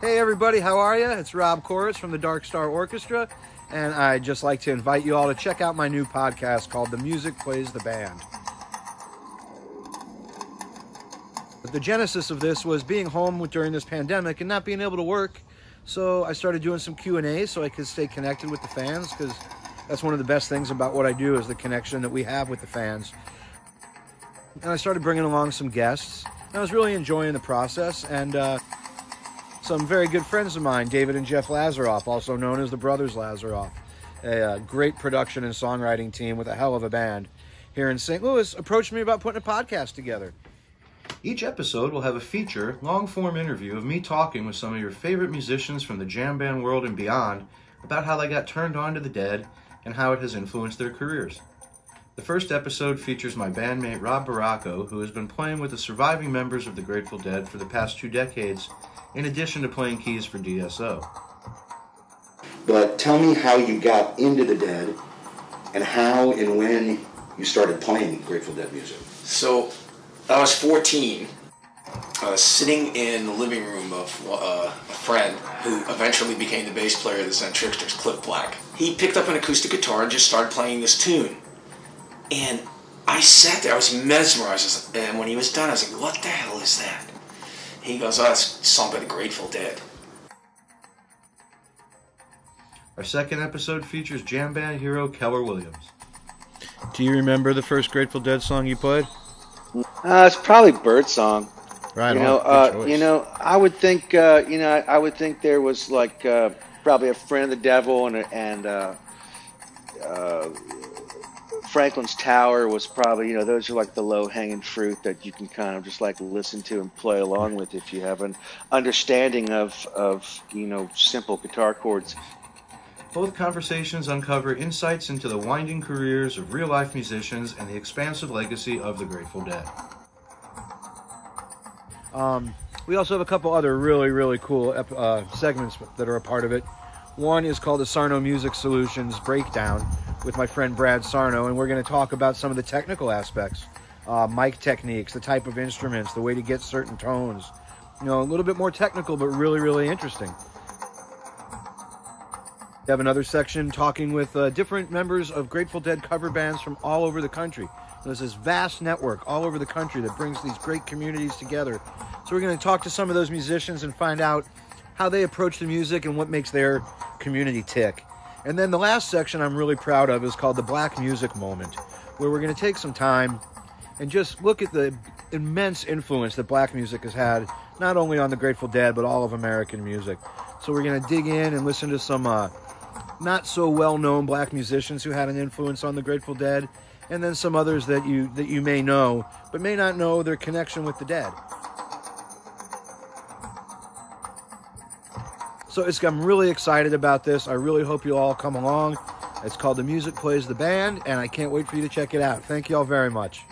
Hey everybody, how are you? It's Rob Koritz from the Dark Star Orchestra, and I'd just like to invite you all to check out my new podcast called The Music Plays the Band. The genesis of this was being home during this pandemic and not being able to work, so I started doing some Q&A so I could stay connected with the fans because that's one of the best things about what I do is the connection that we have with the fans. And I started bringing along some guests. I was really enjoying the process, and uh, some very good friends of mine, David and Jeff Lazaroff, also known as the Brothers Lazaroff, a, uh, great production and songwriting team with a hell of a band here in St. Louis, approached me about putting a podcast together. Each episode will have a feature, long form interview of me talking with some of your favorite musicians from the jam band world and beyond about how they got turned on to the dead and how it has influenced their careers. The first episode features my bandmate Rob Barraco, who has been playing with the surviving members of the Grateful Dead for the past two decades in addition to playing keys for DSO. But tell me how you got into the Dead and how and when you started playing Grateful Dead music. So, I was 14. I was sitting in the living room of uh, a friend who eventually became the bass player of the Zen Tricksters, Cliff Black. He picked up an acoustic guitar and just started playing this tune. And I sat there, I was mesmerized. And when he was done, I was like, what the hell is that? He goes, oh, that's sung by the Grateful Dead. Our second episode features jam band hero Keller Williams. Do you remember the first Grateful Dead song you played? Uh, it's probably Bird Song. Right. You know, uh, you know, I would think, uh, you know, I, I, would think there was like uh, probably a friend of the devil and and uh, uh, Franklin's Tower was probably, you know, those are like the low hanging fruit that you can kind of just like listen to and play along with if you have an understanding of, of you know, simple guitar chords. Both conversations uncover insights into the winding careers of real life musicians and the expansive legacy of the Grateful Dead. Um, we also have a couple other really, really cool uh, segments that are a part of it. One is called the Sarno Music Solutions Breakdown with my friend Brad Sarno, and we're going to talk about some of the technical aspects, uh, mic techniques, the type of instruments, the way to get certain tones. You know, a little bit more technical, but really, really interesting. We have another section talking with uh, different members of Grateful Dead cover bands from all over the country. There's this vast network all over the country that brings these great communities together. So we're going to talk to some of those musicians and find out how they approach the music and what makes their community tick. And then the last section I'm really proud of is called the Black Music Moment, where we're going to take some time and just look at the immense influence that black music has had, not only on the Grateful Dead, but all of American music. So we're going to dig in and listen to some uh, not so well known black musicians who had an influence on the Grateful Dead, and then some others that you, that you may know, but may not know their connection with the dead. So I'm really excited about this. I really hope you all come along. It's called The Music Plays the Band, and I can't wait for you to check it out. Thank you all very much.